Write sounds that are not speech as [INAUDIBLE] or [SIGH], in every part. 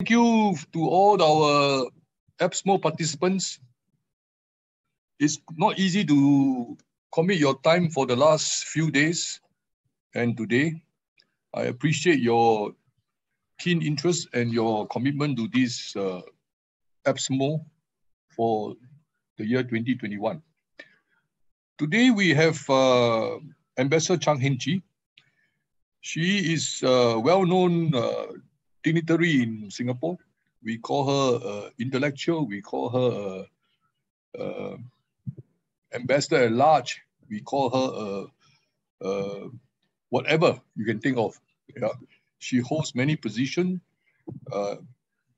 Thank you to all our APPSMO participants. It's not easy to commit your time for the last few days and today. I appreciate your keen interest and your commitment to this uh, for the year 2021. Today we have uh, Ambassador Chan Heng Chee. She is a well-known uh, dignitary in Singapore. We call her uh, intellectual. We call her uh, ambassador at large. We call her uh, whatever you can think of. Yeah. She holds many positions uh,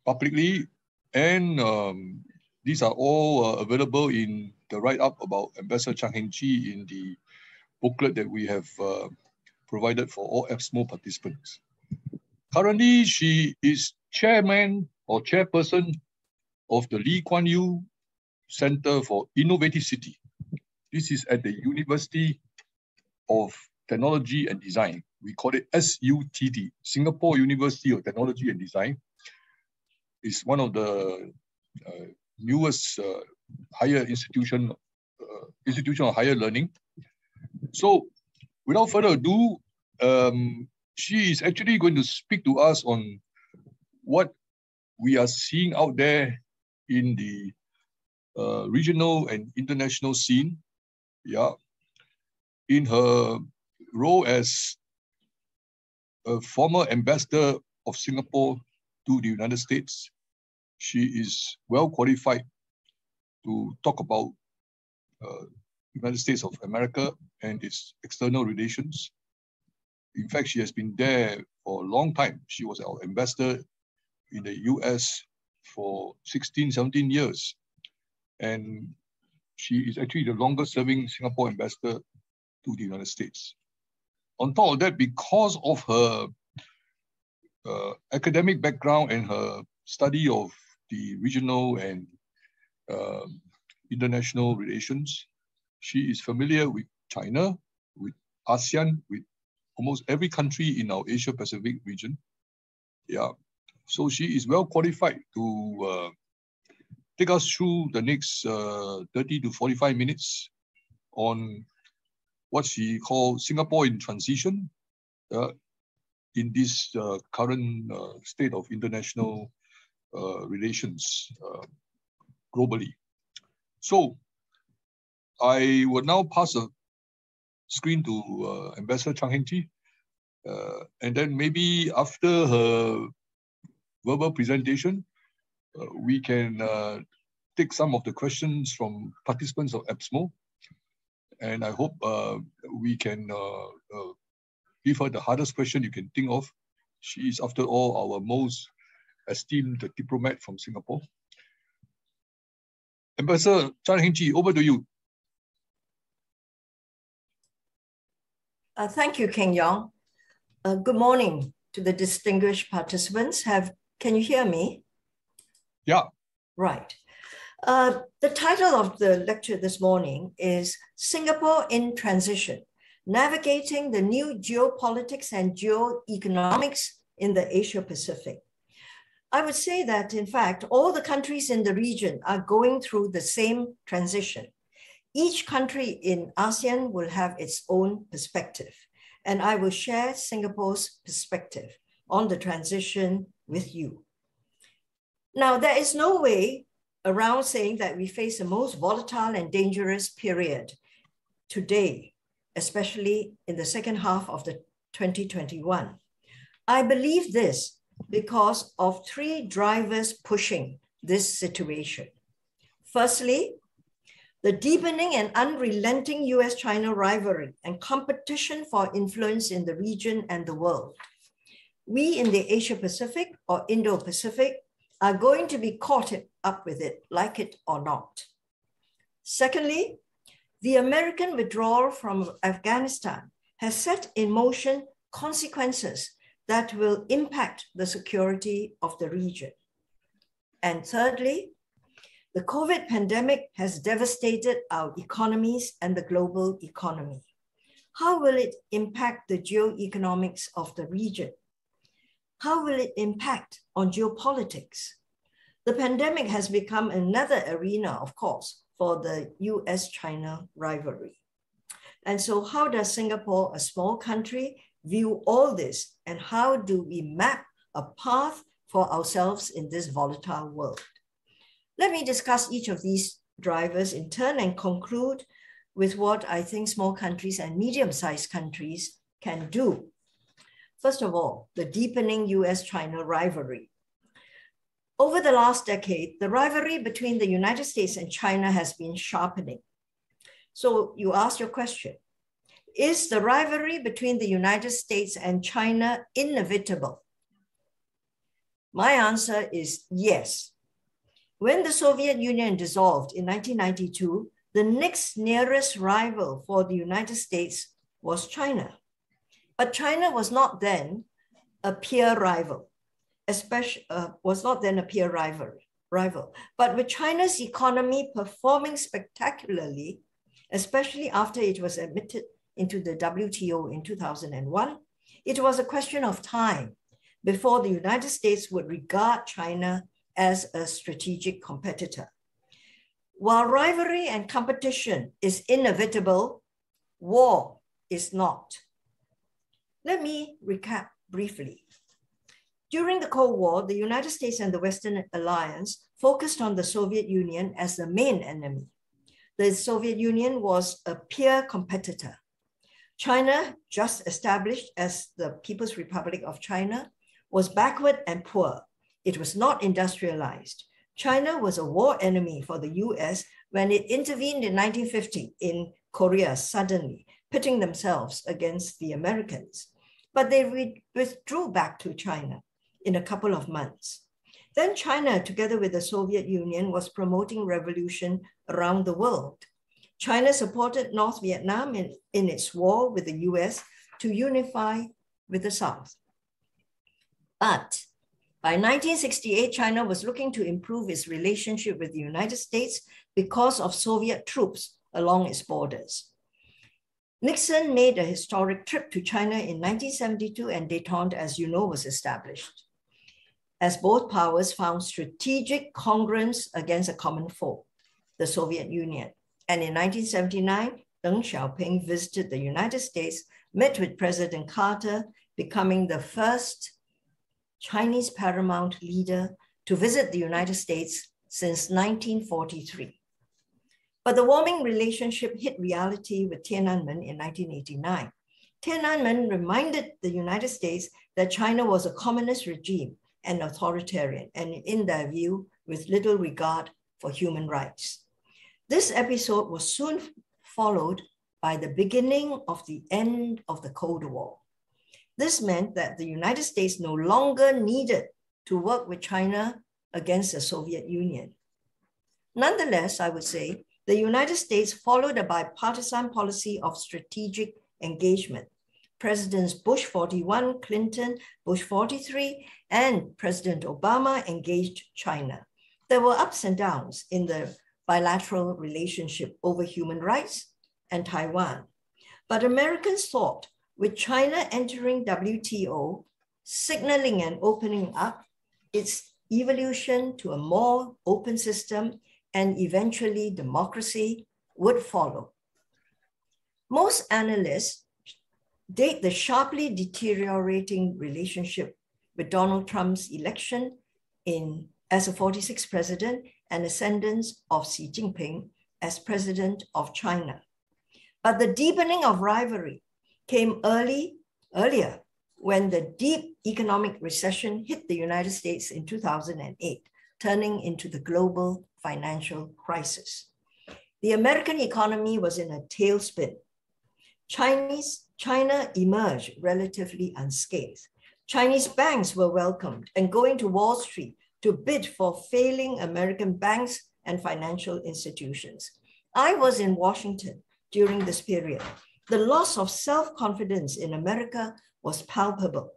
publicly, and um, these are all uh, available in the write-up about Ambassador Chan Heng Chee in the booklet that we have uh, provided for all APPSMO participants. Currently, she is chairman or chairperson of the Lee Kuan Yew Center for Innovative City. This is at the University of Technology and Design. We call it SUTD, Singapore University of Technology and Design. It's one of the uh, newest uh, higher institution, uh, institution of higher learning. So without further ado, um, she is actually going to speak to us on what we are seeing out there in the uh, regional and international scene. Yeah, in her role as a former ambassador of Singapore to the United States, she is well qualified to talk about uh, United States of America and its external relations. In fact, she has been there for a long time. She was our ambassador in the US for 16, 17 years. And she is actually the longest serving Singapore ambassador to the United States. On top of that, because of her uh, academic background and her study of the regional and uh, international relations, she is familiar with China, with ASEAN, with almost every country in our Asia Pacific region. Yeah, so she is well qualified to uh, take us through the next uh, 30 to 45 minutes on what she calls Singapore in transition uh, in this uh, current uh, state of international uh, relations globally. So I will now pass the screen to uh, Ambassador Chan Heng Chee. Uh, and then maybe after her verbal presentation, uh, we can take some of the questions from participants of APPSMO. And I hope we can give her the hardest question you can think of. She is, after all, our most esteemed diplomat from Singapore. Ambassador Chan Heng Chee, over to you. Uh, thank you, Keng Yong. Uh, good morning to the distinguished participants. Have Can you hear me? Yeah. Right. Uh, the title of the lecture this morning is Singapore in Transition, Navigating the New Geopolitics and Geoeconomics in the Asia Pacific. I would say that, in fact, all the countries in the region are going through the same transition. Each country in ASEAN will have its own perspective, and I will share Singapore's perspective on the transition with you. Now, there is no way around saying that we face the most volatile and dangerous period today, especially in the second half of the 2021. I believe this because of three drivers pushing this situation. Firstly, the deepening and unrelenting US China rivalry and competition for influence in the region and the world. We in the Asia Pacific or Indo Pacific are going to be caught up with it, like it or not. Secondly, the American withdrawal from Afghanistan has set in motion consequences that will impact the security of the region. And thirdly, the COVID pandemic has devastated our economies and the global economy. How will it impact the geoeconomics of the region? How will it impact on geopolitics? The pandemic has become another arena, of course, for the US China rivalry. And so, how does Singapore, a small country, view all this? And how do we map a path for ourselves in this volatile world? Let me discuss each of these drivers in turn and conclude with what I think small countries and medium sized countries can do. First of all, the deepening US China rivalry. Over the last decade, the rivalry between the United States and China has been sharpening. So you ask your question Is the rivalry between the United States and China inevitable? My answer is yes. When the Soviet Union dissolved in 1992, the next nearest rival for the United States was China. But China was not then a peer rival, especially uh, was not then a peer rival, rival. But with China's economy performing spectacularly, especially after it was admitted into the WTO in 2001, it was a question of time before the United States would regard China as a strategic competitor. While rivalry and competition is inevitable, war is not. Let me recap briefly. During the Cold War, the United States and the Western Alliance focused on the Soviet Union as the main enemy. The Soviet Union was a peer competitor. China, just established as the People's Republic of China, was backward and poor. It was not industrialized. China was a war enemy for the US when it intervened in 1950 in Korea suddenly, pitting themselves against the Americans. But they withdrew back to China in a couple of months. Then China, together with the Soviet Union, was promoting revolution around the world. China supported North Vietnam in, in its war with the US to unify with the South. But by 1968, China was looking to improve its relationship with the United States because of Soviet troops along its borders. Nixon made a historic trip to China in 1972 and detente, as you know, was established. As both powers found strategic congruence against a common foe, the Soviet Union. And in 1979, Deng Xiaoping visited the United States, met with President Carter, becoming the first Chinese paramount leader to visit the United States since 1943. But the warming relationship hit reality with Tiananmen in 1989. Tiananmen reminded the United States that China was a communist regime and authoritarian, and in their view, with little regard for human rights. This episode was soon followed by the beginning of the end of the Cold War. This meant that the United States no longer needed to work with China against the Soviet Union. Nonetheless, I would say the United States followed a bipartisan policy of strategic engagement. Presidents Bush 41, Clinton, Bush 43, and President Obama engaged China. There were ups and downs in the bilateral relationship over human rights and Taiwan. But Americans thought with China entering WTO, signaling and opening up its evolution to a more open system and eventually democracy would follow. Most analysts date the sharply deteriorating relationship with Donald Trump's election in as a 46th president and ascendance of Xi Jinping as president of China. But the deepening of rivalry came early, earlier when the deep economic recession hit the United States in 2008, turning into the global financial crisis. The American economy was in a tailspin. Chinese, China emerged relatively unscathed. Chinese banks were welcomed and going to Wall Street to bid for failing American banks and financial institutions. I was in Washington during this period the loss of self confidence in America was palpable.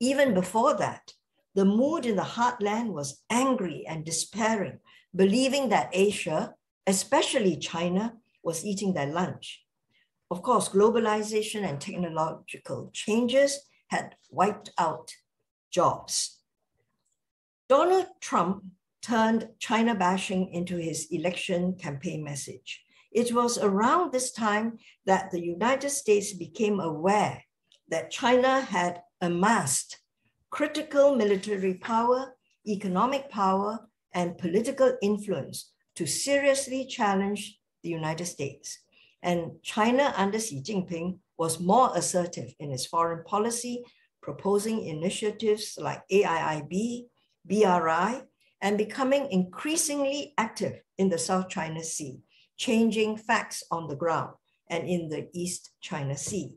Even before that, the mood in the heartland was angry and despairing, believing that Asia, especially China, was eating their lunch. Of course, globalization and technological changes had wiped out jobs. Donald Trump turned China bashing into his election campaign message. It was around this time that the United States became aware that China had amassed critical military power, economic power, and political influence to seriously challenge the United States. And China under Xi Jinping was more assertive in its foreign policy, proposing initiatives like AIIB, BRI, and becoming increasingly active in the South China Sea, changing facts on the ground and in the East China Sea.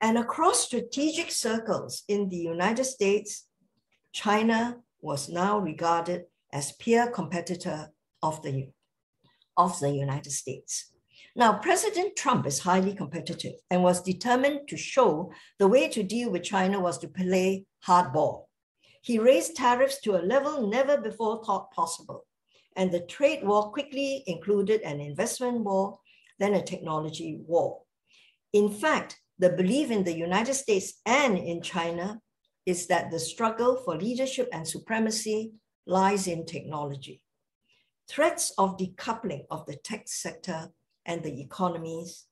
And across strategic circles in the United States, China was now regarded as peer competitor of the, of the United States. Now, President Trump is highly competitive and was determined to show the way to deal with China was to play hardball. He raised tariffs to a level never before thought possible. And the trade war quickly included an investment war, then a technology war. In fact, the belief in the United States and in China is that the struggle for leadership and supremacy lies in technology. Threats of decoupling of the tech sector and the economies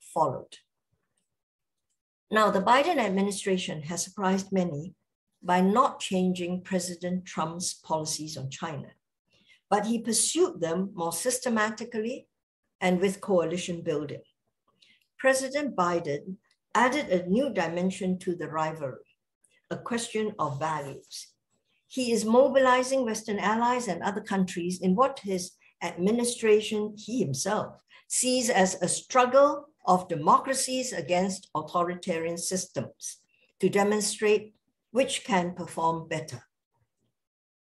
followed. Now, the Biden administration has surprised many by not changing President Trump's policies on China, but he pursued them more systematically and with coalition building. President Biden added a new dimension to the rivalry, a question of values. He is mobilizing Western allies and other countries in what his administration, he himself, sees as a struggle of democracies against authoritarian systems to demonstrate which can perform better.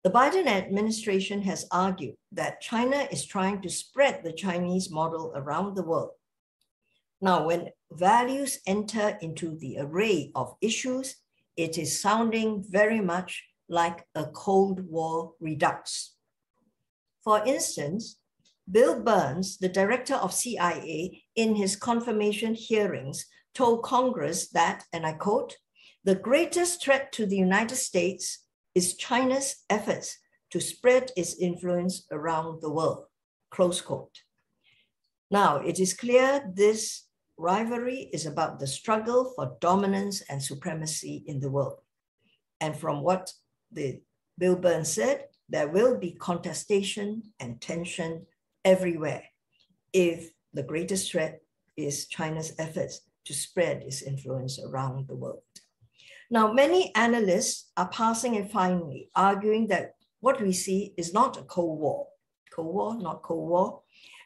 The Biden administration has argued that China is trying to spread the Chinese model around the world now, when values enter into the array of issues, it is sounding very much like a Cold War redux. For instance, Bill Burns, the director of CIA, in his confirmation hearings, told Congress that, and I quote, the greatest threat to the United States is China's efforts to spread its influence around the world, close quote. Now, it is clear this rivalry is about the struggle for dominance and supremacy in the world. And from what the Bill Burns said, there will be contestation and tension everywhere if the greatest threat is China's efforts to spread its influence around the world. Now, many analysts are passing and finally arguing that what we see is not a Cold War. Cold War, not Cold War,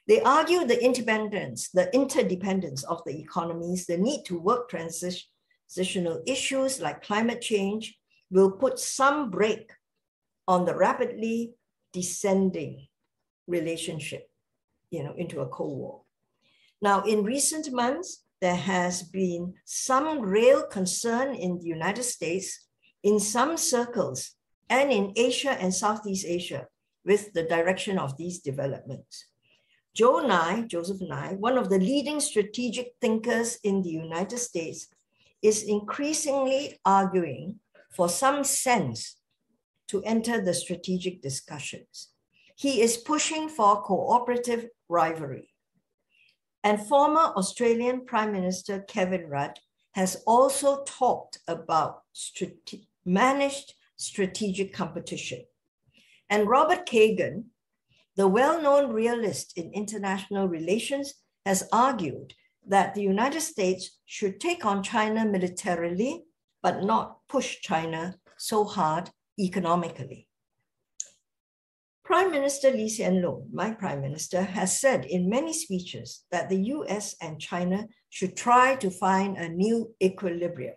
they argue the independence, the interdependence of the economies, the need to work transitional issues like climate change will put some brake on the rapidly descending relationship, you know, into a Cold War. Now, in recent months, there has been some real concern in the United States, in some circles, and in Asia and Southeast Asia with the direction of these developments. Joe Nye, Joseph Nye, one of the leading strategic thinkers in the United States, is increasingly arguing for some sense to enter the strategic discussions. He is pushing for cooperative rivalry. And former Australian Prime Minister Kevin Rudd has also talked about strate managed strategic competition. And Robert Kagan, the well-known realist in international relations has argued that the United States should take on China militarily, but not push China so hard economically. Prime Minister Lee Hsien Loong, my prime minister, has said in many speeches that the US and China should try to find a new equilibrium.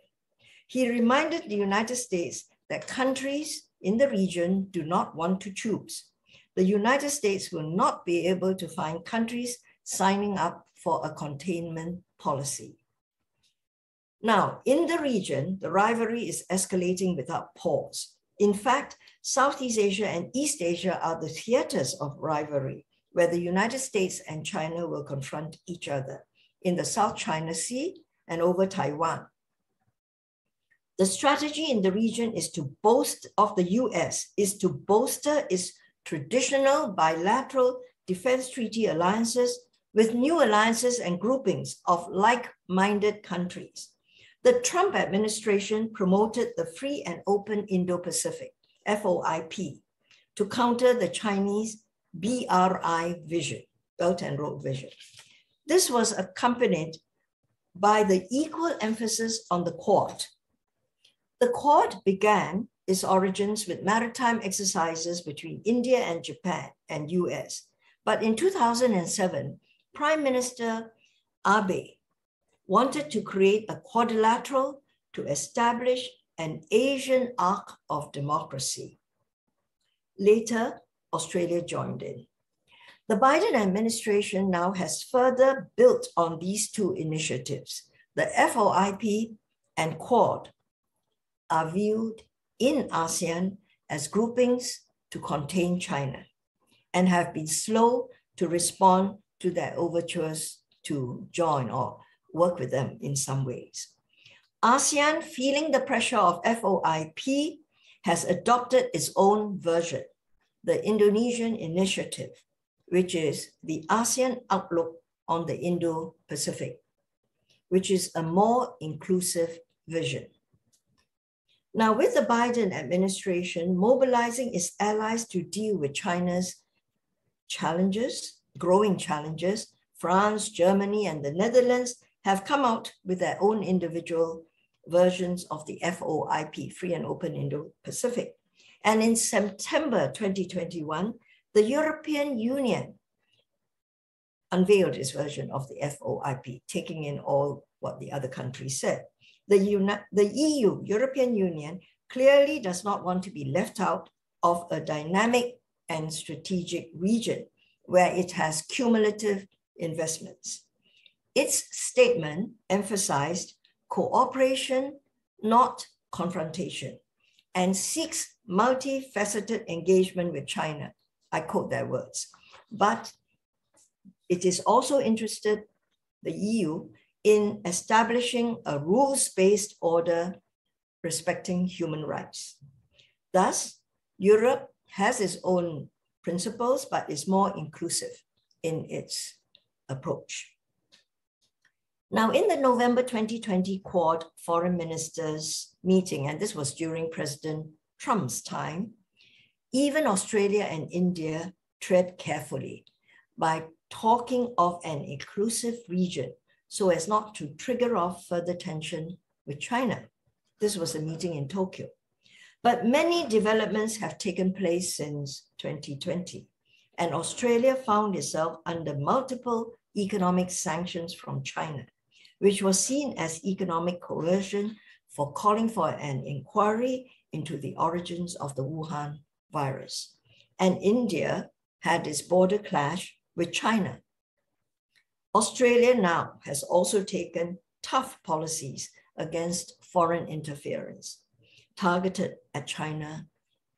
He reminded the United States that countries in the region do not want to choose the United States will not be able to find countries signing up for a containment policy. Now, in the region, the rivalry is escalating without pause. In fact, Southeast Asia and East Asia are the theaters of rivalry, where the United States and China will confront each other in the South China Sea and over Taiwan. The strategy in the region is to boast of the US is to bolster its traditional bilateral defense treaty alliances with new alliances and groupings of like-minded countries. The Trump administration promoted the free and open Indo-Pacific, FOIP, to counter the Chinese BRI vision, Belt and Road vision. This was accompanied by the equal emphasis on the Quad. The Quad began its origins with maritime exercises between India and Japan and US. But in 2007, Prime Minister Abe wanted to create a quadrilateral to establish an Asian arc of democracy. Later, Australia joined in. The Biden administration now has further built on these two initiatives. The FOIP and Quad are viewed in ASEAN as groupings to contain China and have been slow to respond to their overtures to join or work with them in some ways. ASEAN, feeling the pressure of FOIP, has adopted its own version, the Indonesian Initiative, which is the ASEAN Outlook on the Indo-Pacific, which is a more inclusive vision. Now, with the Biden administration mobilizing its allies to deal with China's challenges, growing challenges, France, Germany, and the Netherlands have come out with their own individual versions of the FOIP, Free and Open Indo-Pacific. And in September 2021, the European Union unveiled its version of the FOIP, taking in all what the other countries said. The, Uni the EU, European Union, clearly does not want to be left out of a dynamic and strategic region where it has cumulative investments. Its statement emphasized cooperation, not confrontation, and seeks multifaceted engagement with China. I quote their words. But it is also interested, the EU, in establishing a rules-based order respecting human rights. Thus, Europe has its own principles, but is more inclusive in its approach. Now, in the November 2020 Quad Foreign Ministers meeting, and this was during President Trump's time, even Australia and India tread carefully by talking of an inclusive region so as not to trigger off further tension with China. This was a meeting in Tokyo. But many developments have taken place since 2020, and Australia found itself under multiple economic sanctions from China, which was seen as economic coercion for calling for an inquiry into the origins of the Wuhan virus. And India had its border clash with China Australia now has also taken tough policies against foreign interference targeted at China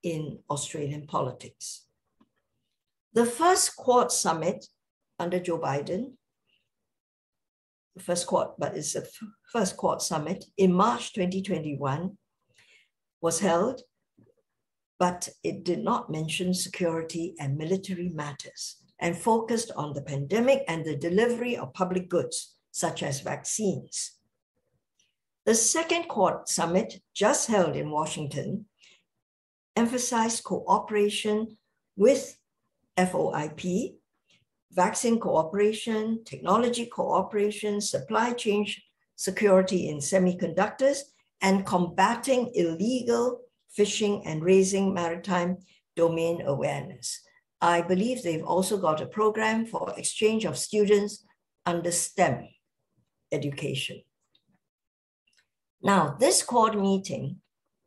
in Australian politics. The first Quad summit under Joe Biden, first Quad, but it's the first Quad summit in March 2021 was held, but it did not mention security and military matters and focused on the pandemic and the delivery of public goods, such as vaccines. The second Quad summit, just held in Washington, emphasized cooperation with FOIP, vaccine cooperation, technology cooperation, supply chain security in semiconductors, and combating illegal fishing and raising maritime domain awareness. I believe they've also got a program for exchange of students under STEM education. Now, this Quad meeting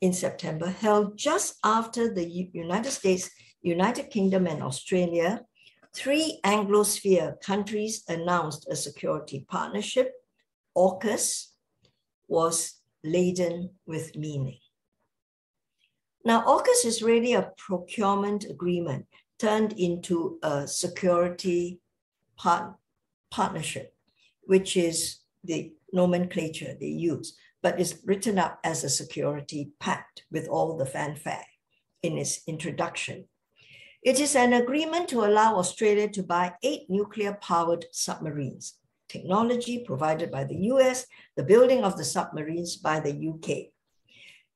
in September held just after the United States, United Kingdom, and Australia, three Anglosphere countries announced a security partnership. AUKUS was laden with meaning. Now, AUKUS is really a procurement agreement turned into a security part, partnership, which is the nomenclature they use. but is written up as a security pact with all the fanfare in its introduction. It is an agreement to allow Australia to buy eight nuclear powered submarines, technology provided by the US, the building of the submarines by the UK.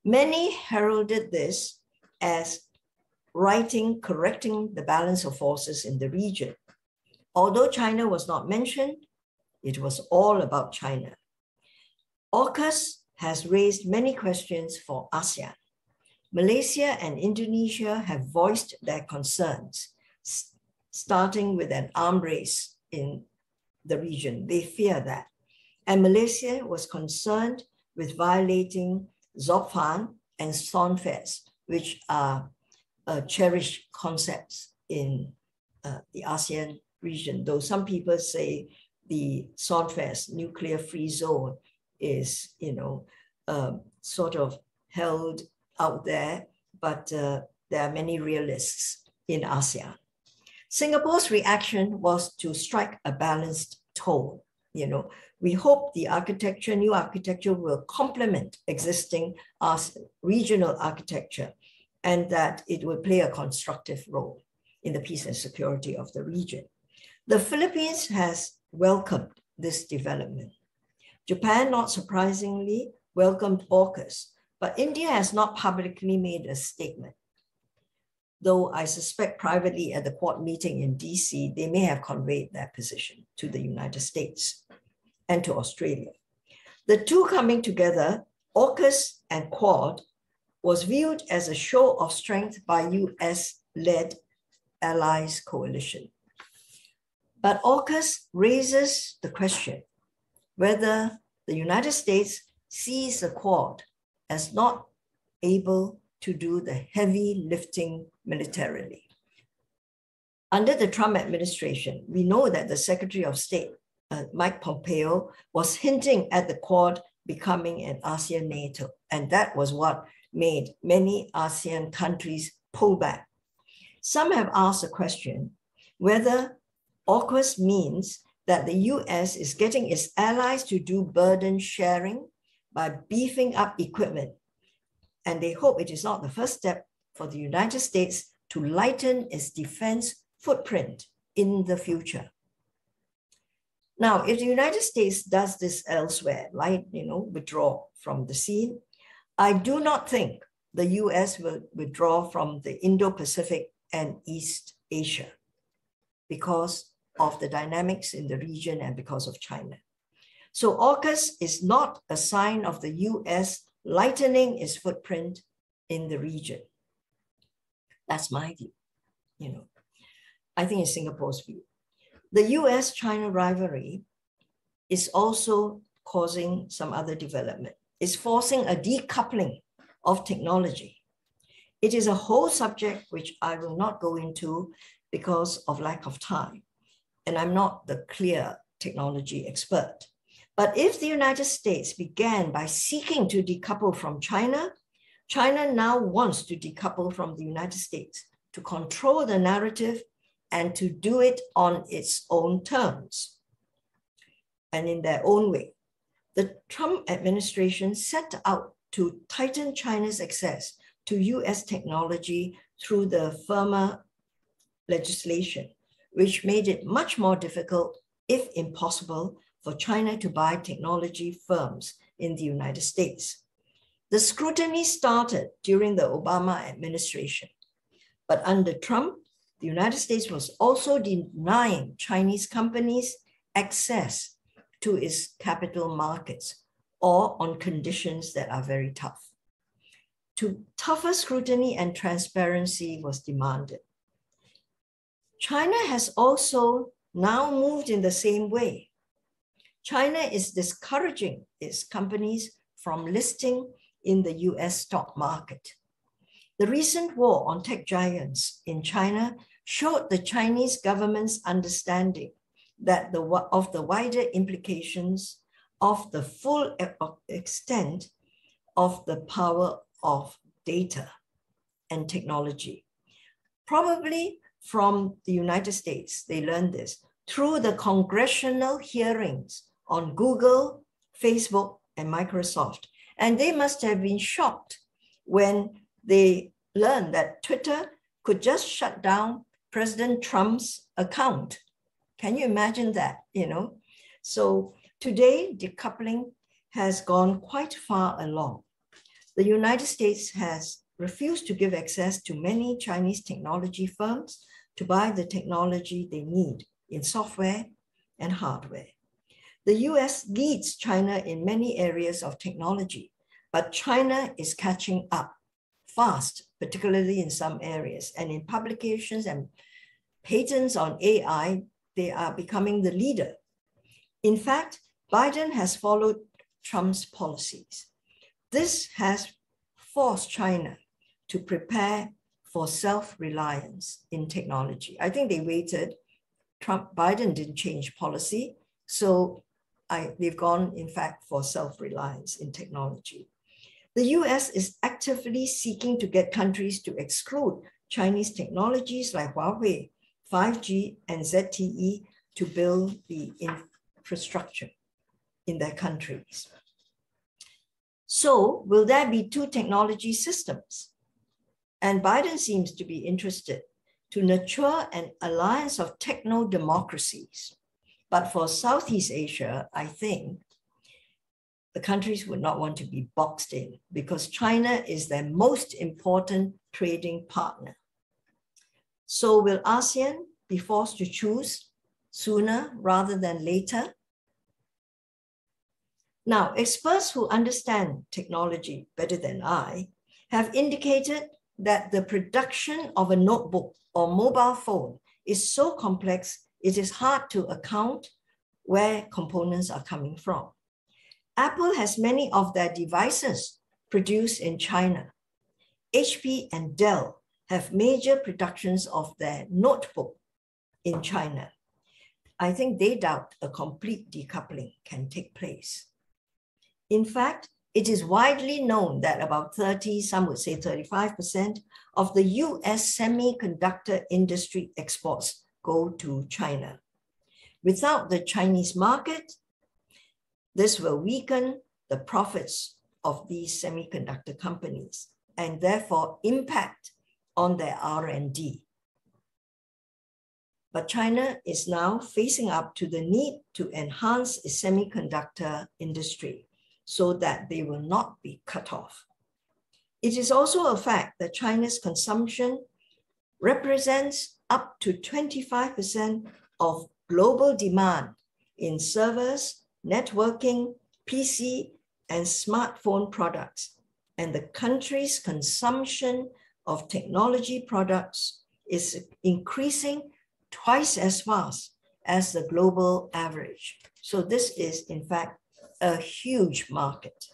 Many heralded this as writing, correcting the balance of forces in the region. Although China was not mentioned, it was all about China. AUKUS has raised many questions for ASEAN. Malaysia and Indonesia have voiced their concerns, starting with an arm race in the region. They fear that. And Malaysia was concerned with violating ZOPFAN and SONFES, which are uh, cherished concepts in uh, the ASEAN region, though some people say the SONFES, nuclear free zone, is, you know, uh, sort of held out there, but uh, there are many realists in ASEAN. Singapore's reaction was to strike a balanced tone. You know, we hope the architecture, new architecture will complement existing regional architecture and that it will play a constructive role in the peace and security of the region. The Philippines has welcomed this development. Japan, not surprisingly, welcomed AUKUS, but India has not publicly made a statement. Though I suspect privately at the Quad meeting in DC, they may have conveyed their position to the United States and to Australia. The two coming together, AUKUS and Quad, was viewed as a show of strength by US-led allies coalition. But AUKUS raises the question whether the United States sees the Quad as not able to do the heavy lifting militarily. Under the Trump administration, we know that the Secretary of State, uh, Mike Pompeo, was hinting at the Quad becoming an ASEAN NATO. And that was what made many ASEAN countries pull back. Some have asked the question whether AUKUS means that the US is getting its allies to do burden sharing by beefing up equipment. And they hope it is not the first step for the United States to lighten its defense footprint in the future. Now, if the United States does this elsewhere, like, you know, withdraw from the scene, I do not think the US will withdraw from the Indo-Pacific and East Asia because of the dynamics in the region and because of China. So AUKUS is not a sign of the US lightening its footprint in the region. That's my view, you know. I think it's Singapore's view. The US-China rivalry is also causing some other development It's forcing a decoupling of technology. It is a whole subject which I will not go into because of lack of time. And I'm not the clear technology expert. But if the United States began by seeking to decouple from China, China now wants to decouple from the United States to control the narrative and to do it on its own terms and in their own way. The Trump administration set out to tighten China's access to US technology through the FIRRMA legislation, which made it much more difficult, if impossible, for China to buy technology firms in the United States. The scrutiny started during the Obama administration, but under Trump, the United States was also denying Chinese companies access to its capital markets or on conditions that are very tough. To tougher scrutiny and transparency was demanded. China has also now moved in the same way. China is discouraging its companies from listing in the US stock market. The recent war on tech giants in China showed the Chinese government's understanding that the, of the wider implications of the full extent of the power of data and technology. Probably from the United States, they learned this through the congressional hearings on Google, Facebook, and Microsoft, And they must have been shocked when they learned that Twitter could just shut down President Trump's account. Can you imagine that? You know, so today decoupling has gone quite far along. The United States has refused to give access to many Chinese technology firms to buy the technology they need in software and hardware. The US leads China in many areas of technology, but China is catching up fast, particularly in some areas. And in publications and patents on AI, they are becoming the leader. In fact, Biden has followed Trump's policies. This has forced China to prepare for self-reliance in technology. I think they waited. Trump, Biden didn't change policy. So I, they've gone, in fact, for self-reliance in technology. The US is actively seeking to get countries to exclude Chinese technologies like Huawei, 5G, and ZTE to build the infrastructure in their countries. So will there be two technology systems? And Biden seems to be interested to nurture an alliance of techno democracies. But for Southeast Asia, I think the countries would not want to be boxed in because China is their most important trading partner. So will ASEAN be forced to choose sooner rather than later? Now, experts who understand technology better than I have indicated that the production of a notebook or mobile phone is so complex, it is hard to account where components are coming from. Apple has many of their devices produced in China. HP and Dell have major productions of their notebook in China. I think they doubt a complete decoupling can take place. In fact, it is widely known that about 30, some would say 35% of the US semiconductor industry exports go to China. Without the Chinese market, this will weaken the profits of these semiconductor companies and therefore impact on their R&D. But China is now facing up to the need to enhance its semiconductor industry so that they will not be cut off. It is also a fact that China's consumption represents up to 25% of global demand in servers, networking, PC, and smartphone products. And the country's consumption of technology products is increasing twice as fast as the global average. So this is in fact a huge market.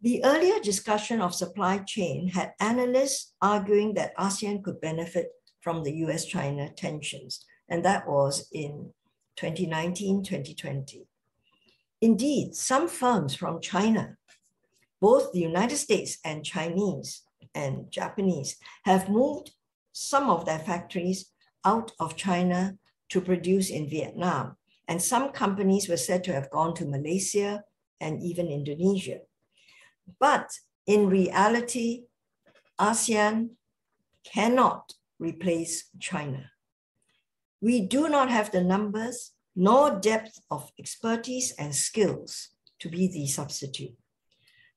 The earlier discussion of supply chain had analysts arguing that ASEAN could benefit from the US-China tensions, and that was in 2019, 2020. Indeed, some firms from China, both the United States and Chinese and Japanese, have moved some of their factories out of China to produce in Vietnam and some companies were said to have gone to Malaysia and even Indonesia. But in reality, ASEAN cannot replace China. We do not have the numbers nor depth of expertise and skills to be the substitute.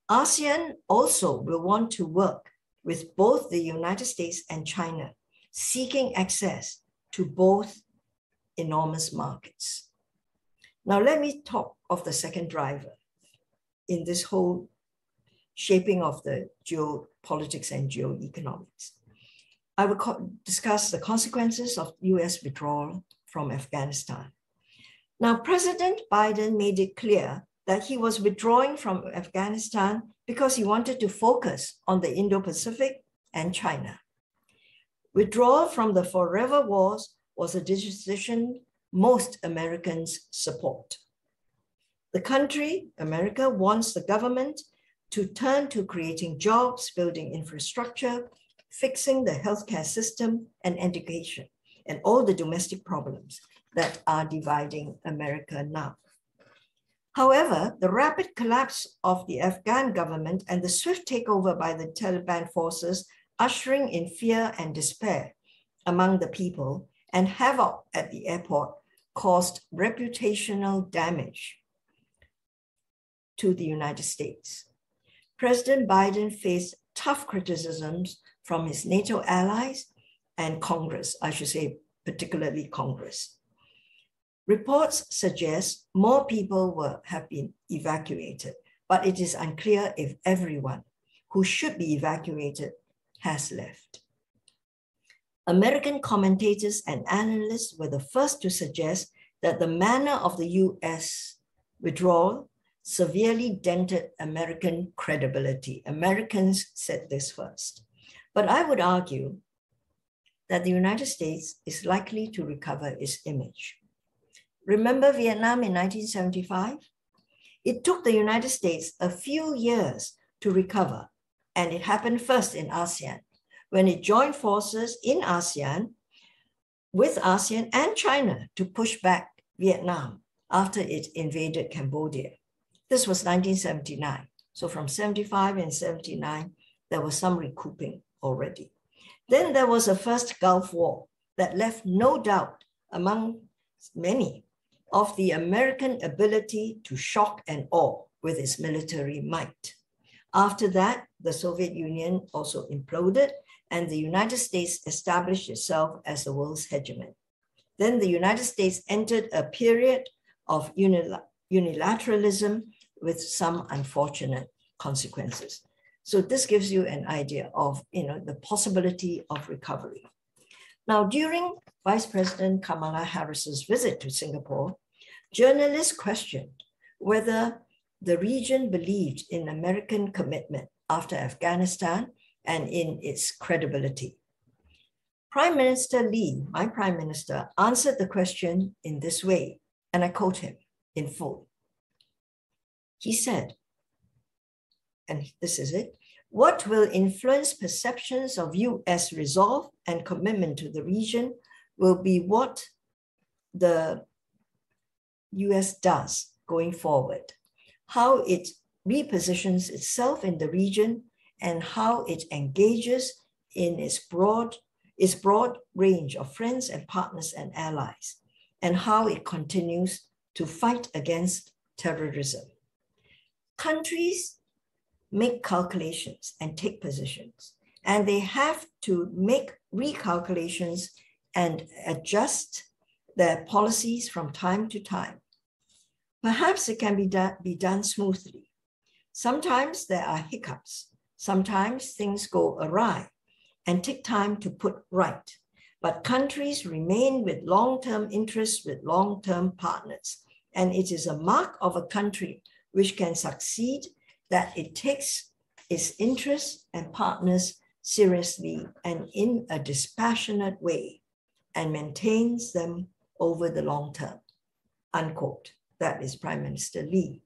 ASEAN also will want to work with both the United States and China, seeking access to both enormous markets. Now, let me talk of the second driver in this whole shaping of the geopolitics and geoeconomics. I will discuss the consequences of US withdrawal from Afghanistan. Now, President Biden made it clear that he was withdrawing from Afghanistan because he wanted to focus on the Indo-Pacific and China. Withdrawal from the forever wars was a decision most Americans support. The country, America, wants the government to turn to creating jobs, building infrastructure, fixing the healthcare system and education, and all the domestic problems that are dividing America now. However, the rapid collapse of the Afghan government and the swift takeover by the Taliban forces, ushering in fear and despair among the people, and havoc at the airport caused reputational damage to the United States. President Biden faced tough criticisms from his NATO allies and Congress, I should say, particularly Congress. Reports suggest more people will have been evacuated, but it is unclear if everyone who should be evacuated has left. American commentators and analysts were the first to suggest that the manner of the US withdrawal severely dented American credibility. Americans said this first. But I would argue that the United States is likely to recover its image. Remember Vietnam in 1975? It took the United States a few years to recover, and it happened first in ASEAN, when it joined forces in ASEAN with ASEAN and China to push back Vietnam after it invaded Cambodia. This was 1979. So from 75 and 79, there was some recouping already. Then there was a first Gulf War that left no doubt among many of the American ability to shock and awe with its military might. After that, the Soviet Union also imploded and the United States established itself as the world's hegemon. Then the United States entered a period of unilateralism with some unfortunate consequences. So this gives you an idea of you know, the possibility of recovery. Now, during Vice President Kamala Harris's visit to Singapore, journalists questioned whether the region believed in American commitment after Afghanistan and in its credibility. Prime Minister Lee, my prime minister, answered the question in this way, and I quote him in full. He said, and this is it, what will influence perceptions of US resolve and commitment to the region will be what the US does going forward, how it repositions itself in the region, and how it engages in its broad, its broad range of friends and partners and allies, and how it continues to fight against terrorism countries make calculations and take positions, and they have to make recalculations and adjust their policies from time to time. Perhaps it can be, do- be done smoothly. Sometimes there are hiccups. Sometimes things go awry and take time to put right. But countries remain with long term interests with long term partners. And it is a mark of a country which can succeed that it takes its interests and partners seriously and in a dispassionate way and maintains them over the long term. Unquote. That is Prime Minister Lee.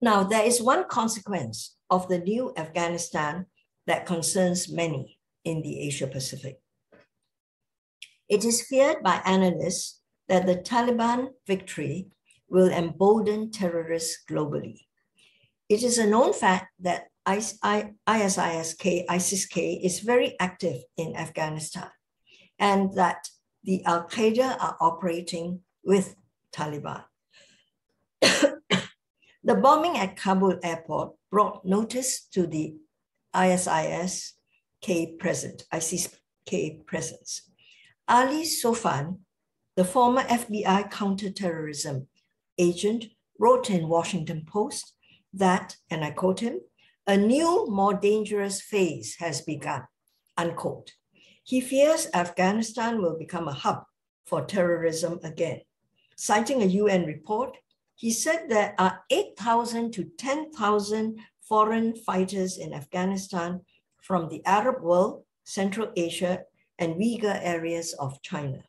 Now, there is one consequence of the new Afghanistan that concerns many in the Asia Pacific. It is feared by analysts that the Taliban victory will embolden terrorists globally. It is a known fact that ISIS-K, ISIS-K is very active in Afghanistan and that the Al-Qaeda are operating with Taliban. [COUGHS] the bombing at Kabul airport brought notice to the ISIS-K present, ISIS-K presence. Ali Soufan, the former FBI counterterrorism agent, wrote in Washington Post that, and I quote him, a new, more dangerous phase has begun, unquote. He fears Afghanistan will become a hub for terrorism again. Citing a UN report, he said there are 8,000 to 10,000 foreign fighters in Afghanistan from the Arab world, Central Asia, and Uyghur areas of China.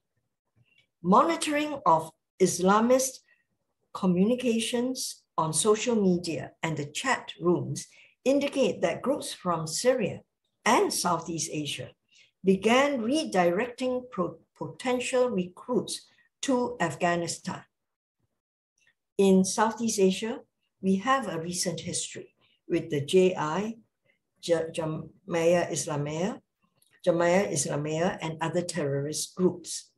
Monitoring of Islamist communications on social media and the chat rooms indicate that groups from Syria and Southeast Asia began redirecting potential recruits to Afghanistan. In Southeast Asia, we have a recent history with the JI, Jemaah Islamiyah, Jemaah Islamiyah, and other terrorist groups.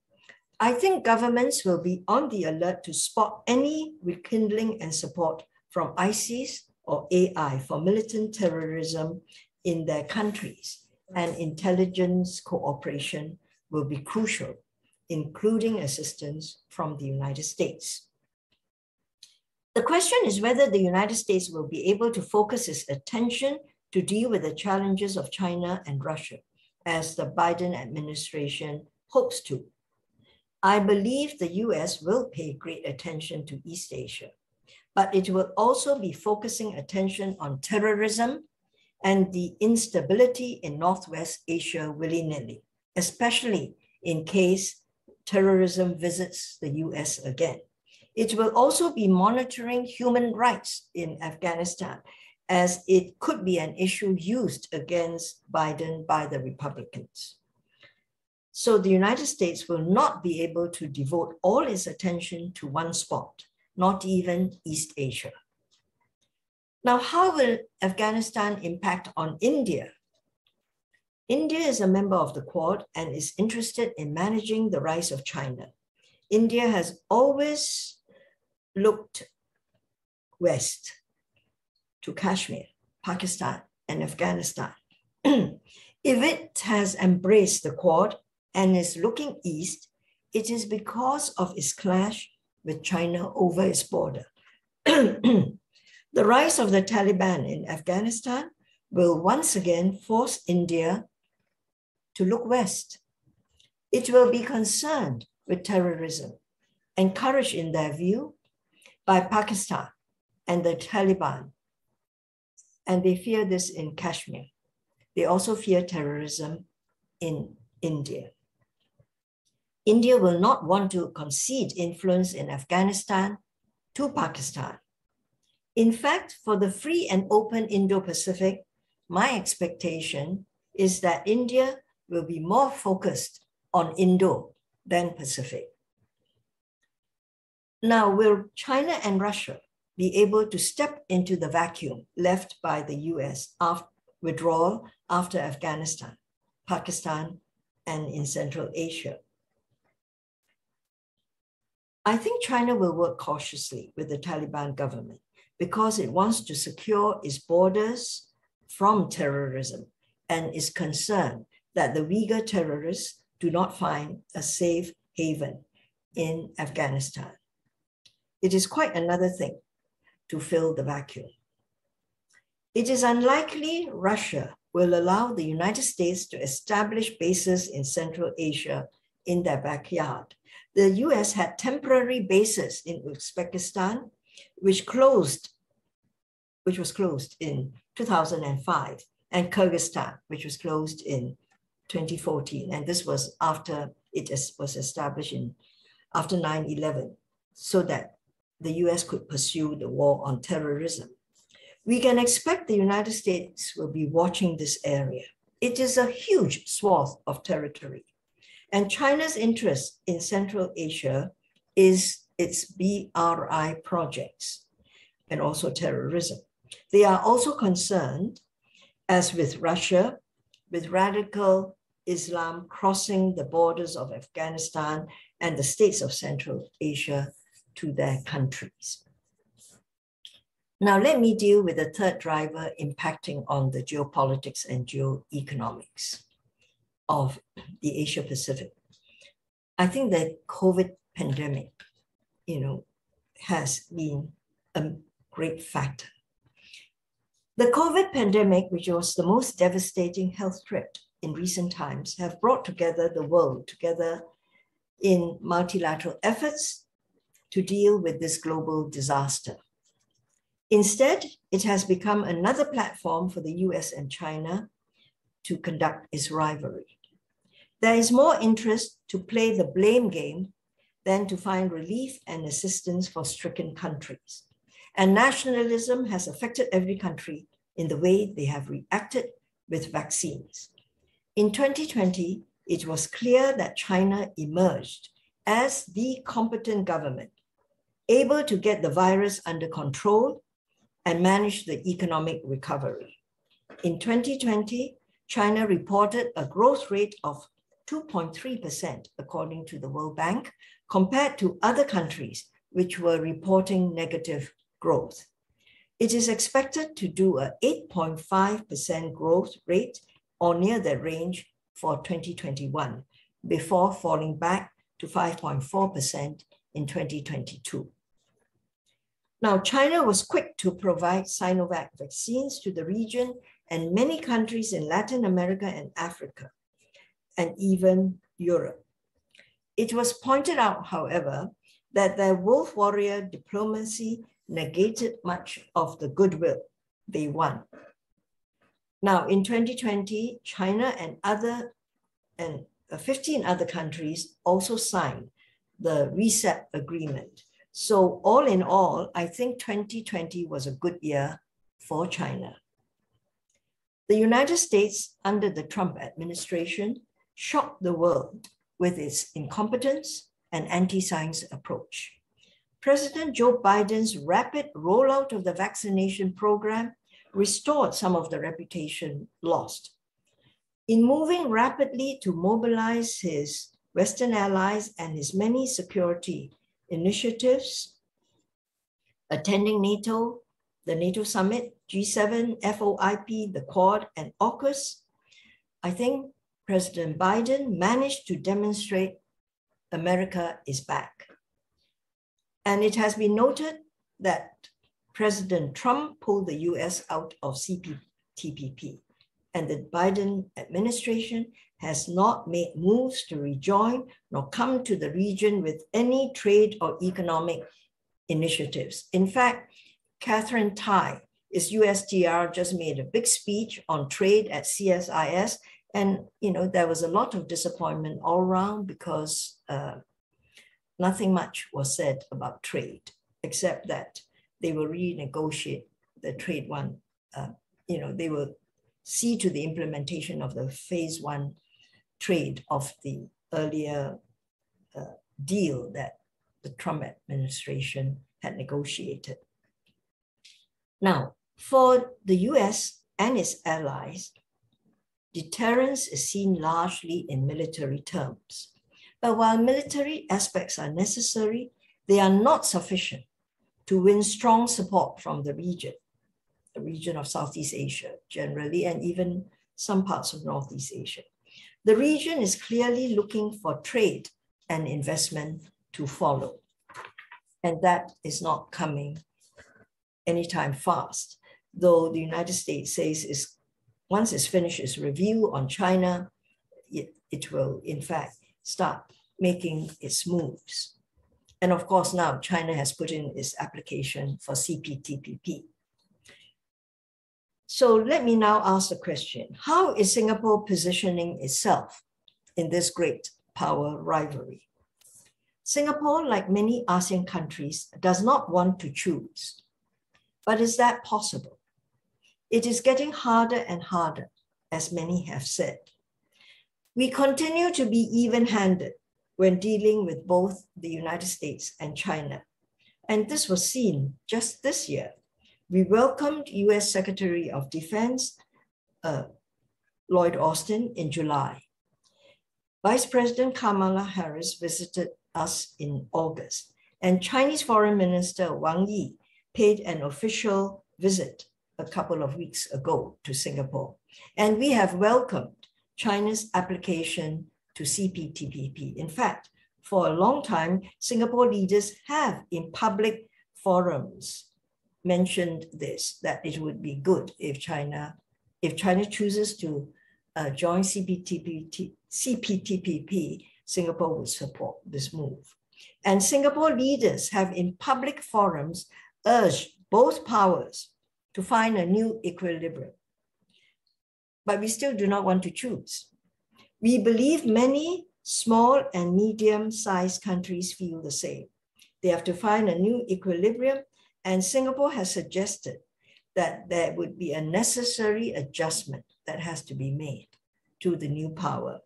I think governments will be on the alert to spot any rekindling and support from ISIS or AI for militant terrorism in their countries, and intelligence cooperation will be crucial, including assistance from the United States. The question is whether the United States will be able to focus its attention to deal with the challenges of China and Russia, as the Biden administration hopes to. I believe the US will pay great attention to East Asia, but it will also be focusing attention on terrorism and the instability in Northwest Asia willy-nilly, especially in case terrorism visits the US again. It will also be monitoring human rights in Afghanistan as it could be an issue used against Biden by the Republicans. So the United States will not be able to devote all its attention to one spot, not even East Asia. Now, how will Afghanistan impact on India? India is a member of the Quad and is interested in managing the rise of China. India has always looked west to Kashmir, Pakistan, and Afghanistan. [CLEARS THROAT] if it has embraced the Quad and is looking east, it is because of its clash with China over its border. [CLEARS THROAT] the rise of the Taliban in Afghanistan will once again force India to look west. It will be concerned with terrorism, encouraged in their view by Pakistan and the Taliban. And they fear this in Kashmir. They also fear terrorism in India. India will not want to concede influence in Afghanistan to Pakistan. In fact, for the free and open Indo Pacific, my expectation is that India will be more focused on Indo than Pacific. Now, will China and Russia be able to step into the vacuum left by the US after withdrawal after Afghanistan, Pakistan, and in Central Asia? I think China will work cautiously with the Taliban government because it wants to secure its borders from terrorism and is concerned that the Uyghur terrorists do not find a safe haven in Afghanistan. It is quite another thing to fill the vacuum. It is unlikely Russia will allow the United States to establish bases in Central Asia in their backyard the US had temporary bases in Uzbekistan, which closed, which was closed in 2005, and Kyrgyzstan, which was closed in 2014. And this was after it was established in after 9-11, so that the US could pursue the war on terrorism. We can expect the United States will be watching this area. It is a huge swath of territory. And China's interest in Central Asia is its BRI projects and also terrorism. They are also concerned, as with Russia, with radical Islam crossing the borders of Afghanistan and the states of Central Asia to their countries. Now, let me deal with the third driver impacting on the geopolitics and geoeconomics of the Asia Pacific. I think the COVID pandemic, you know, has been a great factor. The COVID pandemic, which was the most devastating health threat in recent times, have brought together the world together in multilateral efforts to deal with this global disaster. Instead, it has become another platform for the US and China to conduct its rivalry. There is more interest to play the blame game than to find relief and assistance for stricken countries. And nationalism has affected every country in the way they have reacted with vaccines. In 2020, it was clear that China emerged as the competent government, able to get the virus under control and manage the economic recovery. In 2020, China reported a growth rate of 2.3%, according to the World Bank, compared to other countries which were reporting negative growth. It is expected to do a 8.5% growth rate or near that range for 2021 before falling back to 5.4% in 2022. Now, China was quick to provide Sinovac vaccines to the region and many countries in Latin America and Africa, and even Europe. It was pointed out, however, that their wolf warrior diplomacy negated much of the goodwill they won. Now, in 2020, China and other and 15 other countries also signed the RCEP agreement. So all in all, I think 2020 was a good year for China. The United States under the Trump administration shocked the world with its incompetence and anti-science approach. President Joe Biden's rapid rollout of the vaccination program restored some of the reputation lost. In moving rapidly to mobilize his Western allies and his many security initiatives, attending NATO, the NATO summit, G7, FOIP, the Quad, and AUKUS, I think President Biden managed to demonstrate America is back. And it has been noted that President Trump pulled the US out of CPTPP, and the Biden administration has not made moves to rejoin nor come to the region with any trade or economic initiatives. In fact, Katherine Tai, is USTR, just made a big speech on trade at CSIS. And you know there was a lot of disappointment all around because uh, nothing much was said about trade, except that they will renegotiate the trade one. Uh, you know, they will see to the implementation of the phase one trade of the earlier uh, deal that the Trump administration had negotiated. Now, for the US and its allies, deterrence is seen largely in military terms. But while military aspects are necessary, they are not sufficient to win strong support from the region, the region of Southeast Asia generally, and even some parts of Northeast Asia. The region is clearly looking for trade and investment to follow. And that is not coming anytime fast, though the United States says is once it's finished its review on China, it, it will in fact start making its moves. And of course, now China has put in its application for CPTPP. So let me now ask the question, how is Singapore positioning itself in this great power rivalry? Singapore, like many ASEAN countries, does not want to choose. But is that possible? It is getting harder and harder, as many have said. We continue to be even handed when dealing with both the United States and China. And this was seen just this year. We welcomed US Secretary of Defense uh, Lloyd Austin in July. Vice President Kamala Harris visited us in August, and Chinese Foreign Minister Wang Yi paid an official visit a couple of weeks ago to Singapore. And we have welcomed China's application to CPTPP. In fact, for a long time, Singapore leaders have in public forums mentioned this, that it would be good if China, if China chooses to uh, join CPTPP, CPTPP, Singapore would support this move. And Singapore leaders have in public forums urged both powers to find a new equilibrium. But we still do not want to choose. We believe many small and medium-sized countries feel the same. They have to find a new equilibrium, and Singapore has suggested that there would be a necessary adjustment that has to be made to the new power.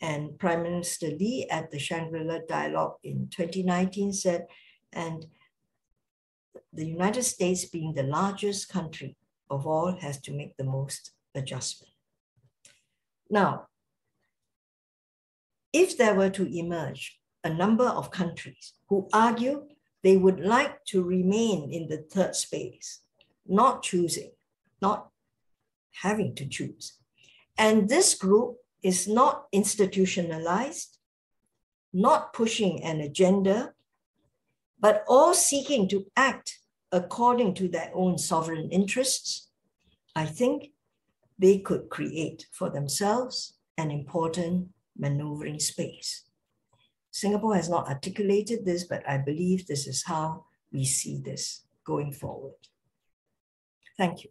And Prime Minister Lee at the Shangri-La Dialogue in 2019 said, and the United States being the largest country of all has to make the most adjustment. Now, if there were to emerge a number of countries who argue they would like to remain in the third space, not choosing, not having to choose. And this group is not institutionalized, not pushing an agenda, but all seeking to act according to their own sovereign interests. I think they could create for themselves an important maneuvering space. Singapore has not articulated this, but I believe this is how we see this going forward. Thank you.